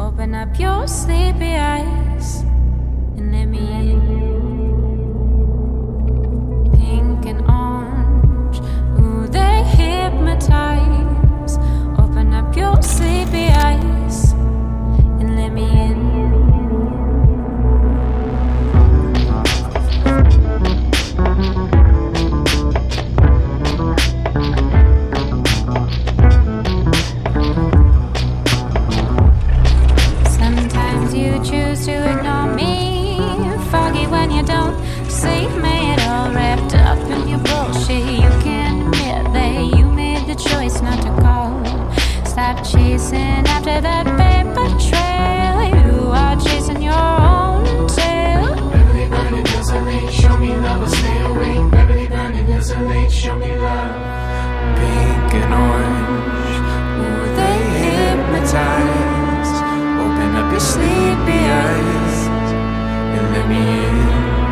Open up your sleepy eyes and let me in. Pink and orange. see me at all wrapped up in your bullshit. You can't admit that you made the choice not to call. Stop chasing after that paper trail. You are chasing your own tail. Burning show me burning show me love. Pink and orange, ooh, they. Open up your sleepy eyes and let me in.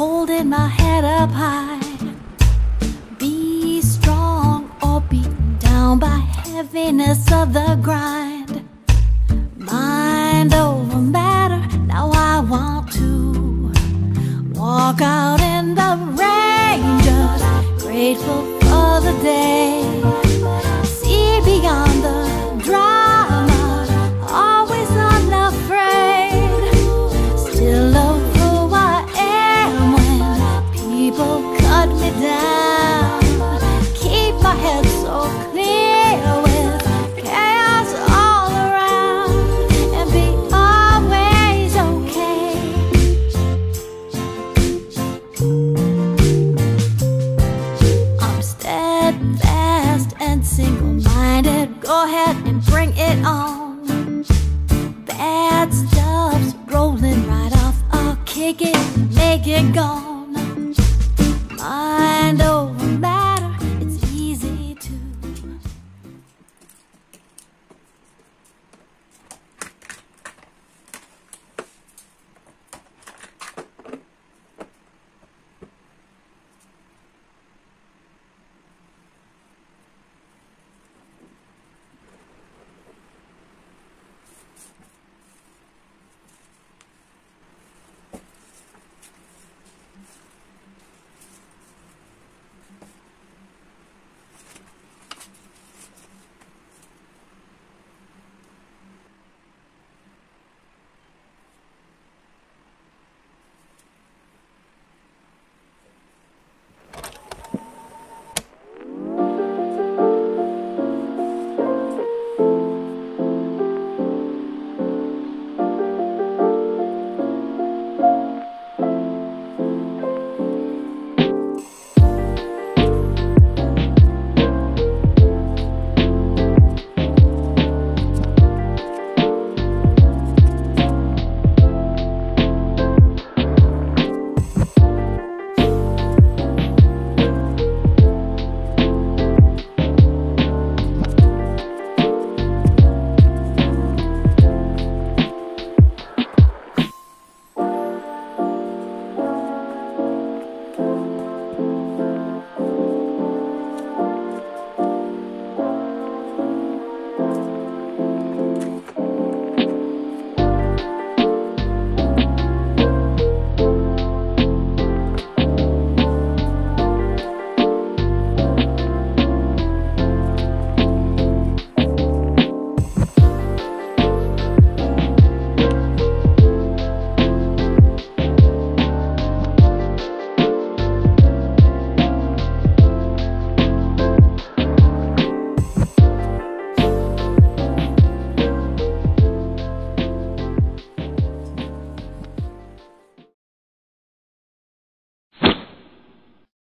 Holding my head up high. Be strong or beaten down by heaviness of the grind. Mind over matter, now I want to walk out in the rain, just grateful for the day. Ahead and bring it on. Bad stuff's rolling right off. I'll kick it, make it gone.